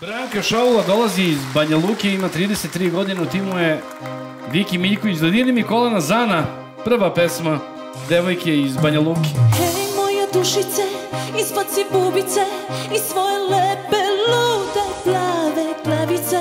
Branka Šaula dolazi iz Banja Luke, ima 33 godine, u timu je Viki Miljković. Dodijeni mi kolena Zana, prva pesma devojke iz Banja Luke. Hej moja dušice, izbaci bubice i svoje lepe lude plave glavice.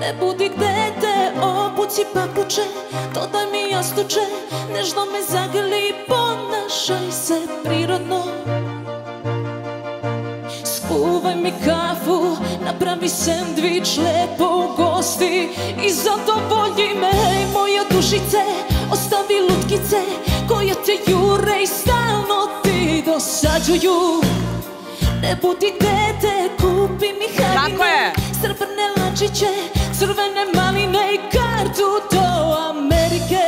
Ne budi dete, obuci papuče, dodaj mi jastuče, nežno me zagrli, ponašaj se prirodno. Skuvaj mi kafu, napravi sendvič, lepo ugosti i zadovolji me, hej moja dušice, ostavi lutkice koje te jure i stalno ti dosađuju. Ne budi dete, kupi mi je. srebrne lačiće, crvene maline i kartu do Amerike.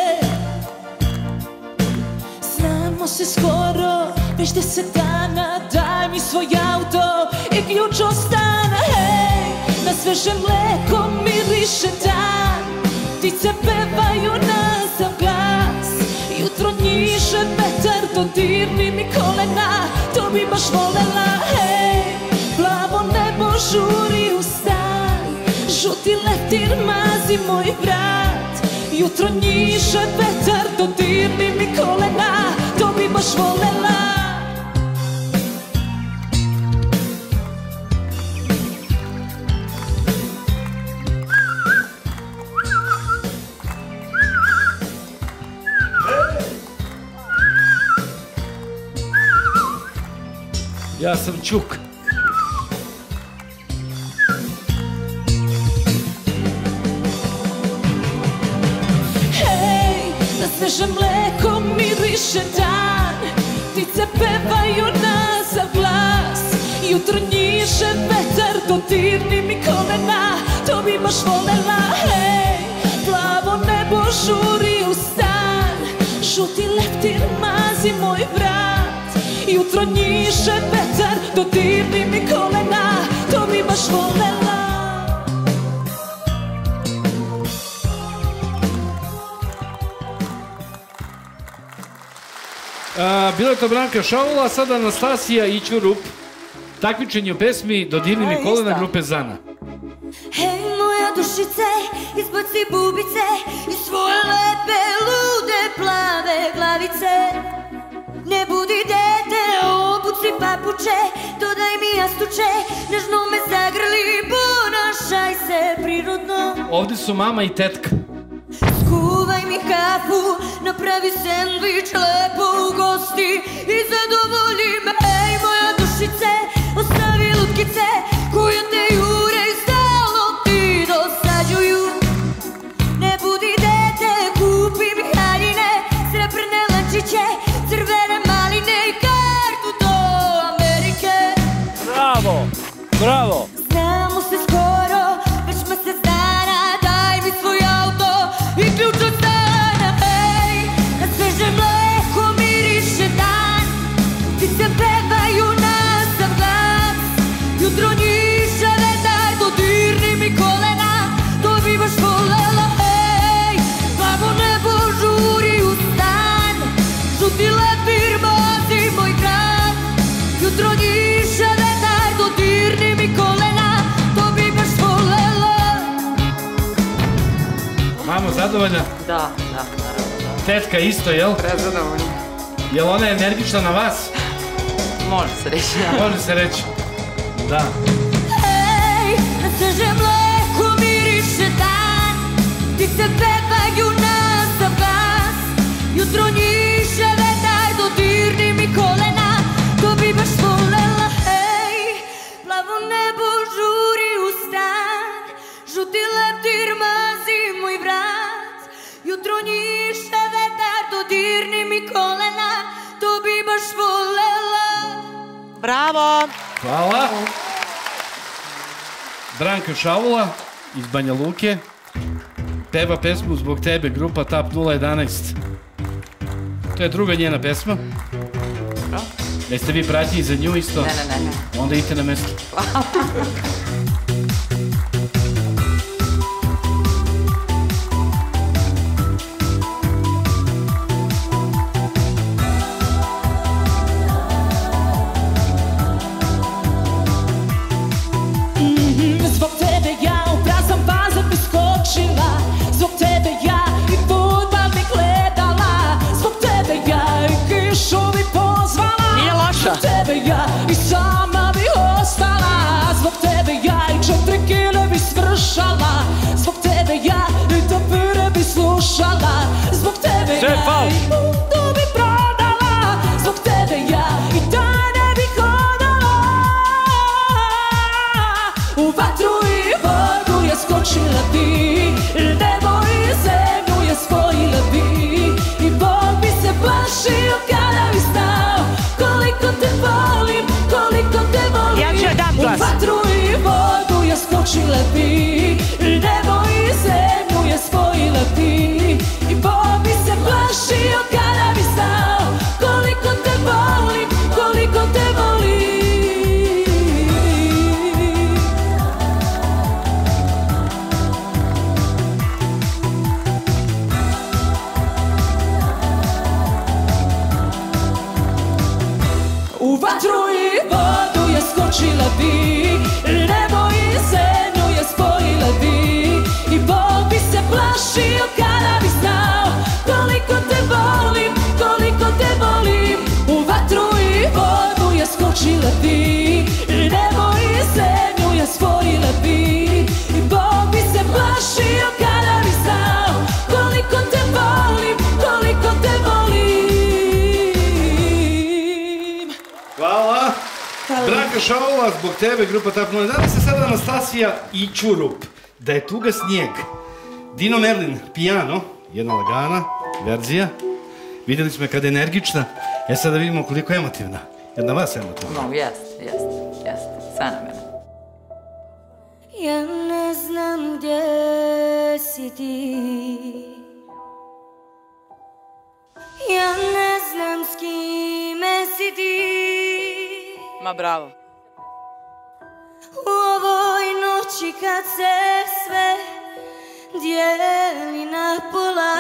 Znamo se skoro, već deset dana Daj mi svoj auto i ključ od stana Hej, na sveže mleko miriše dan. Ptice pevaju na sam glas Jutro njiše vetar, dodirni mi kolena. To bi baš volela, hej Plavo nebo žuri u stan. Žuti leptir mazi moj vrat. Jutro njiše vetar, dodirni mi kolena. To bi baš volela Ja sam Čuk. Hej, na sveže mleko miriše dan. Ptice pevaju na sav glas. Jutro njiše vetar, dodirni mi kolena. To bi baš volela, hej Plavo nebo žuri u stan. Žuti leptir mazi moj vrat Jutro njiše vetar, dodirni mi kolena To bi baš volela A, bila je to Branka Šaula, a sada Anastasija i Ćurup. Takmičenje u pesmi Dodirni mi kolena grupe Zana. Hej moja dušice, izbaci bubice i svoje lepe, lude, plave glavice. Papuče, dodaj mi jastuče, nežno me zagrli, ponašaj se prirodno. Ovde su mama i tetka. Skuvaj mi kafu, napravi sendvič, lepo ugosti i zadovolji me. Ej, moja dušice, ostavi lutkice zadovoljna? Da, da, naravno, da. Tetka isto, jel? Prezadovoljno. Jel ona energična na vas? Može se reći, da. Može se reći. Da. Hej, na sveže mleko miriše dan Ptice pevaju na glas Jutro njiše vetar, dodirni mi kolena Jutro njiše vetar, dodirni mi kolena To bi baš volela Bravo! Hvala. Branka Šaula iz Banja Luke. Peva pesmu Zbog tebe, grupa TAP 011. To je druga njena pesma. Jeste vi pratnji za nju isto? Ne, ne, ne, ne. Onda idite na mesto. Mm, tebe Sve ja i putu bi prodala. Zbog tebe ja i da ne bi hodala. U vatru i vodu je skočila bi Nebo i zemlju je spojila bi I Bog bi se plašio kada bi znao Koliko te volim, koliko te volim Ja ću dam glas. U vatru i vodu je skočila bi Šaula, zbog tebe, grupa Tap 0. Danas se sada Anastasija i Čurup. Da je tuga snijeg. Dino Merlin, pijano, jedna lagana verzija. Vidjeli smo je kada je energična. Ja sada vidimo koliko je emotivna. Jedna vas emotivna. No, jest, jest, jest. Sve na mene. Ja ne znam gdje si ti Ja ne znam s kime si ti Ma bravo. Noći kad se sve dijeli na pola.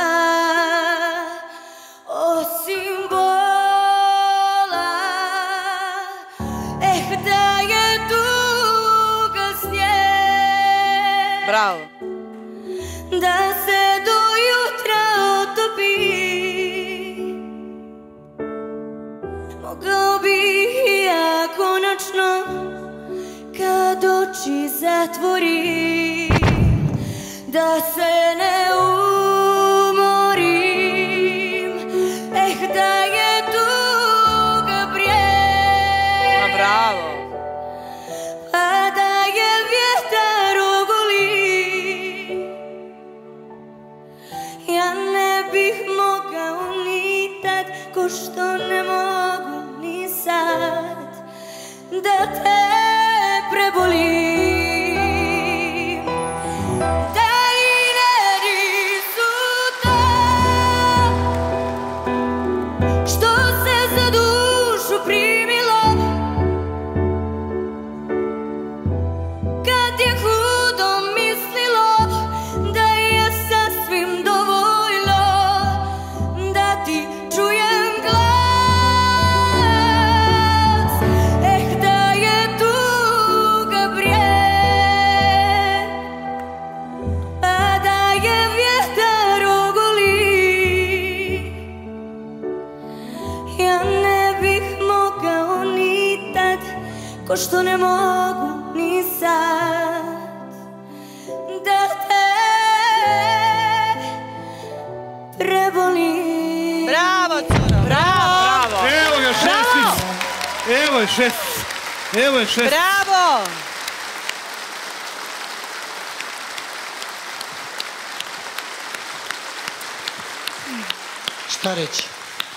Osim bola. Eh da je tuga snijeg. Bravo. da se zatvori Da se ne umorim. Eh da je tuga brijeg bravo. a da je vjetar ogoli Ja ne bih mogao ni tad Ko što ne mogu ni sad Da te prebolim Kad je prebolim Bravo, curo. Bravo. Bravo. Evo ga šestic. Evo je šestic. Evo je šestic. Bravo. Šta reći?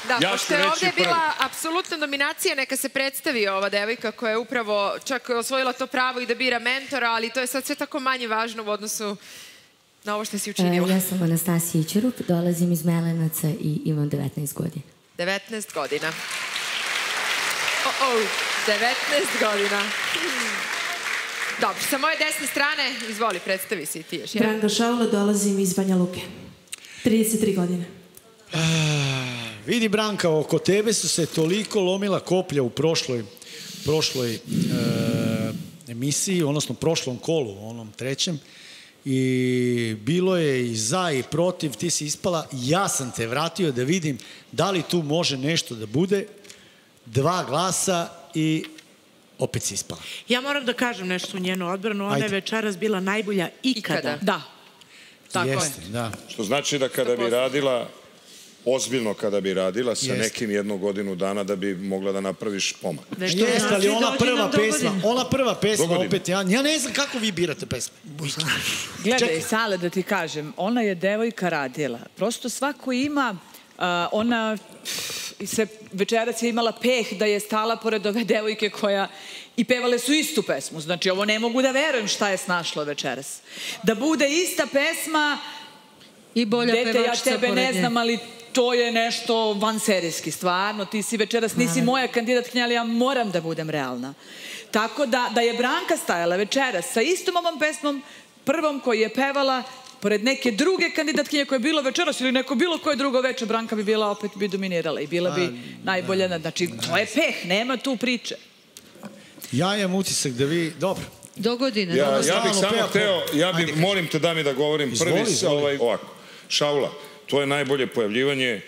Da, Ja pošto je ovdje bila apsolutna dominacija, neka se predstavi ova devojka koja je upravo čak osvojila to pravo i da bira mentora, ali to je sad sve tako manje važno u odnosu na ovo što si učinila. E, ja sam Anastasija Ićerup, dolazim iz Melenaca i imam 19 godina. 19 godina. O, o, 19 godina. Dobro, sa moje desne strane, izvoli, predstavi se i ti još. Branka Šaula, dolazim iz Banja Luke. 33 godine. Vidi Branka, oko tebe su se toliko lomila koplja u prošloj, prošloj e, emisiji, odnosno prošlom kolu, onom trećem. I bilo je i za i protiv, ti si ispala. Ja sam te vratio da vidim da li tu može nešto da bude. Dva glasa i opet si ispala. Ja moram da kažem nešto u njenu odbranu. Ona Ajde. je večeras bila najbolja ikada. Ikada. Da. Tako Jeste, je. da. Što znači da kada bi radila ozbiljno kada bi radila sa Jest. nekim jednu godinu dana da bi mogla da napraviš pomak. Jeste, ali ona prva pesma, ona prva pesma, opet, ja, ja ne znam kako vi birate pesme. Gledaj, Sale, da ti kažem, ona je devojka radila. Prosto svako ima, a, ona i se večeras je imala peh da je stala pored ove devojke koja i pevale su istu pesmu. Znači, ovo ne mogu da verujem šta je snašlo večeras. Da bude ista pesma I bolja Dete, ja pevačica tebe pored ne nje. znam, ali to je nešto vanserijski, stvarno. Ti si večeras, nisi moja kandidatkinja, ali ja moram da budem realna. Tako da, da je Branka stajala večeras sa istom ovom pesmom, prvom koju je pevala, pored neke druge kandidatkinje koja je bila večeras ili neko bilo koje drugo večer, Branka bi bila opet bi dominirala i bila bi najbolja. na- Znači, to je peh, nema tu priče. Ja imam utisak da vi, dobro. Do godine. Ja, ja bih samo hteo, ja bih, molim te da mi da govorim Izvoli, prvi, izvoli. ovaj, ovako, Šaula, to je najbolje pojavljivanje,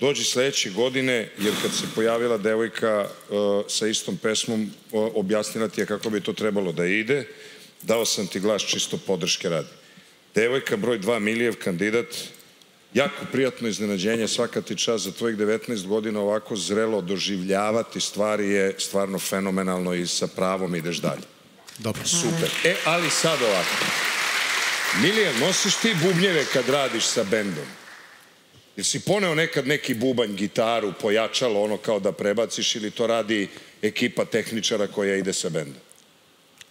dođi sledeće godine, jer kad se pojavila devojka uh, sa istom pesmom, uh, objasnila ti je kako bi to trebalo da ide, dao sam ti glas čisto podrške radi. Devojka broj 2 Milijev kandidat, jako prijatno iznenađenje, svaka ti čast za tvojih 19 godina ovako zrelo doživljavati stvari je stvarno fenomenalno i sa pravom ideš dalje. Dobro. Super. E, ali sad ovako. Milijan, nosiš ti bubnjeve kad radiš sa bendom? Jel si poneo nekad neki bubanj, gitaru, pojačalo, ono kao da prebaciš ili to radi ekipa tehničara koja ide sa bendom?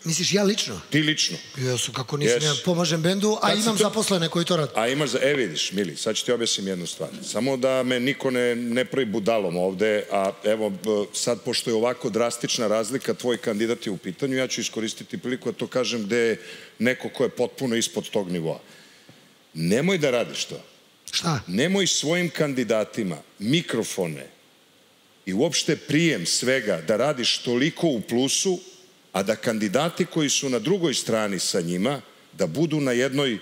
Misliš ja lično? Ti lično. Jesu, kako nisam, ja pomažem bendu, a Kad imam to- zaposlene koji to rade. A imaš. E vidiš, Mili, sad ću ti objasnim jednu stvar. Samo da me niko ne, ne pravi budalom ovde, a evo, sad, pošto je ovako drastična razlika, tvoj kandidat je u pitanju, ja ću iskoristiti priliku da to kažem gde je neko ko je potpuno ispod tog nivoa. Nemoj da radiš to. Šta? Nemoj svojim kandidatima mikrofone i uopšte prijem svega da radiš toliko u plusu, a da kandidati koji su na drugoj strani sa njima, da budu na jednoj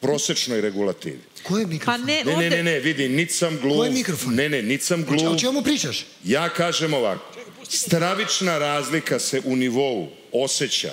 prosečnoj regulativi. Ko je Pa mikrofon? ne, Ne, ne, ovde... ne, ne, vidi, nit sam gluv. Ko je mikrofon? Ne, ne, nit sam O gluv. čemu pričaš? Ja kažem ovako, stravična razlika se u nivou osjeća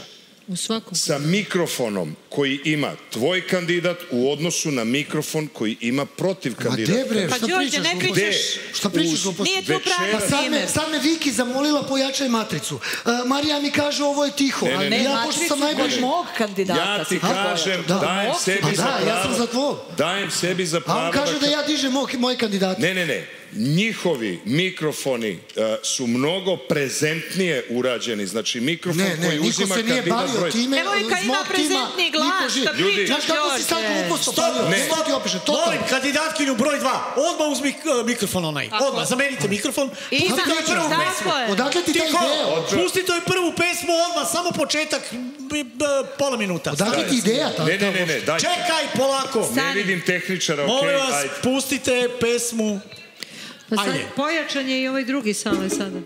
U svakom. sa mikrofonom koji ima tvoj kandidat u odnosu na mikrofon koji ima protiv Ma kandidata. de bre, Pa, šta Đorđe, pričaš? ne gluposti? pričaš. Šta pričaš? Nije to pravi Pa sad me, sad me Viki zamolila pojačaj matricu. Uh, Marija mi kaže ovo je tiho. Ne, ne, ne. Ne, ja pošto sam najbliži. mog kandidata. Ja ti kažem, Da. dajem sebi Pa za da, pravo... ja sam za tvog. Dajem sebi za A pravo on kaže da ka- ja dižem moj, moje kandidate. Ne, ne, ne. Njihovi mikrofoni uh, su mnogo prezentnije urađeni. Znači, mikrofon Ne, ne, koji niko uzima se nije kandidat bavio broj... time. Devojka iz ima mog tima prezentni glas, živ. Ljudi. Znaš kako si sad glupost Stop, opalio? Ne. Ne. Stop opišem, Molim, kandidatkinju broj 2, odmah uzmi uh, mikrofon onaj. Tako. Odmah, zamenite mikrofon. I Pusti toj prvu pesmu. je. Odakle ti taj ideja? pusti toj prvu pesmu odmah, samo početak, b, b, pola minuta. Odakle ti ideja? ta- Ne, ne, ne, ne, daj. Čekaj, polako. Ne vidim tehničara, okej, Molim vas, pustite pesmu. Pa sad Ajde. pojačan je i ovaj drugi sale sada.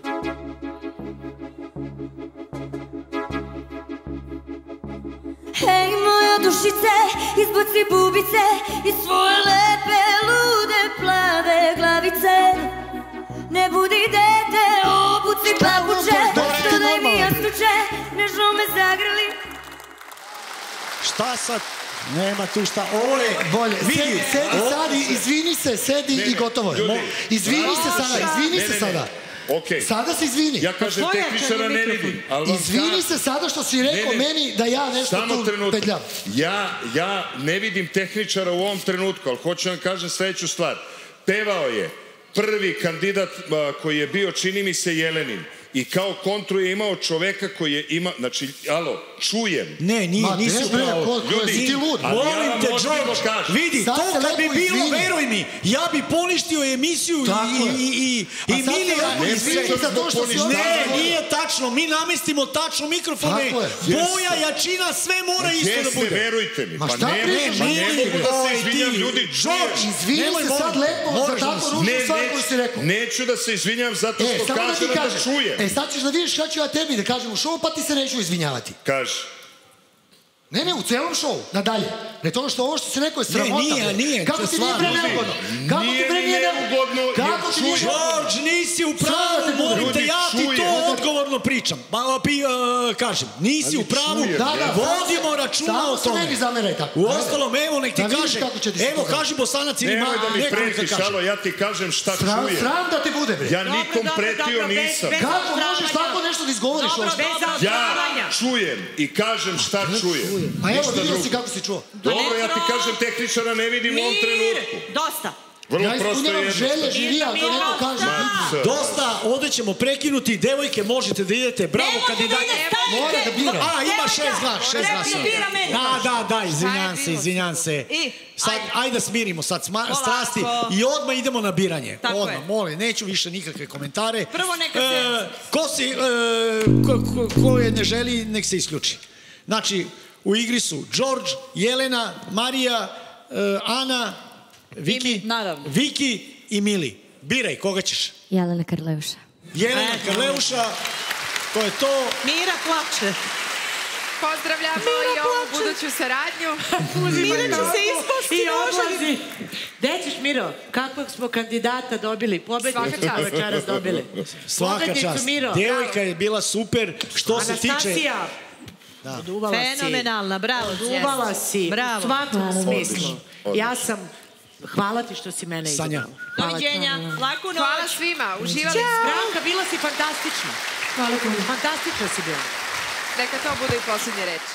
Hej moja dušice, izbaci bubice iz svoje lepe, lude, plave glavice. Ne budi dete, obuci papuče, Dođite dodaj mi jastuče, nežno me zagrli. Šta sad? Nema tu šta. Ovo je... Bolje, sedi, sedi ovo- sad i izvini se, sedi Ne, i gotovo je. ljudi. Izvini se sada, izvini Ne, se sada. Okej. Sada se izvini. Ja kažem Pa tehničara ne vidim. Izvini se sada što si rekao meni da ja nešto tu trenutak. petljam. Ja, ja ne vidim tehničara u ovom trenutku, ali hoću vam kažem sledeću stvar. Pevao je prvi kandidat koji je bio, čini mi se, Jelenin. I kao kontru je imao čoveka koji je ima, znači, alo, čujem. Ne, nije, Ma, nisi bre, ko- ko- Ljudi, ti lud? ja Molim te, George, vidi, Sad to kad bi bilo, izvini. veruj mi, ja bi poništio emisiju Tako i, i, i, i Milija... zbog onda Ne, nije tačno, mi namestimo tačno mikrofone, boja, jačina, sve mora isto da Jeste, bude. verujte mi. Pa šta ne, pa ne mogu da se oj, izvinjam, ljudi. George, čujem. Izvini Nemoj, se sad lepo za tako ružnu Ne, stvar koju si neću, rekao. neću da se izvinjam zato E, što kažem da čujem. E, sad ćeš da vidiš kada ću ja tebi da kažem u šovu, pa ti se neću izvinjavati. Kaži. Ne, ne, u celom šovu, nadalje. Ne to što ovo što si rekao je sramota. nije, bre. nije, Kako ti nije neugodno? Kako ti Jer Kako ti nije George, nisi u pravu, te molim te, ja ti to odgovorno pričam. Ba, kažem, nisi u pravu, čujem, Da, da, vodimo računa samo o se tome. meni zameraj tako. U ostalom, evo nek ti kaže, kako će ti se evo kaži bosanac ili Nemoj da mi pretiš, alo, ja ti kažem šta čujem. sram da ti bude, bre. Ja nikom pretio nisam. Kako možeš tako nešto da izgovoriš? Ja čujem i kažem šta čujem. A evo, vidio si kako si čuo. Dobro, ja ti kažem, tehničara ne vidim u ovom trenutku. Dosta. Vrlo Ja ispunjavam želje živija, to neko kaže. Dosta, ovdje ćemo prekinuti, devojke možete da idete, bravo kandidati. Mora da bira. A, ima šest glas, šest glasova. da. Da, da, da, izvinjam se, izvinjam se. I, Sad, ajde da smirimo sad strasti i odmah idemo na biranje. Odmah, molim, neću više nikakve komentare. Prvo neka se- E, ko, si, e, ko je ne želi, nek se isključi. Znači, u igri su George, Jelena, Marija, e, Ana, Viki, naravno. Viki i Mili. Biraj, koga ćeš? Jelena Karleuša. Jelena E, Karleuša, to je to. Mira plače. Pozdravljamo i ovu buduću saradnju. Mira će se isposti I odlazi. Gde ćeš, Miro? Kakvog smo kandidata dobili? Pobednicu smo večeras dobili. Svaka Pobednicu, čast. Miro. Devojka je bila super. Što se tiče... Si. Fenomenalna, bravo. Oduvala si. Bravo. U svakom smislu. Ja sam... Hvala ti što si mene Sanja. Hvala ti. Doviđenja. Laku noć. Hvala svima, uživali smo. Branka, bila si fantastična. Hvala puno. Fantastična si bila. Neka to bude i posljednje reči.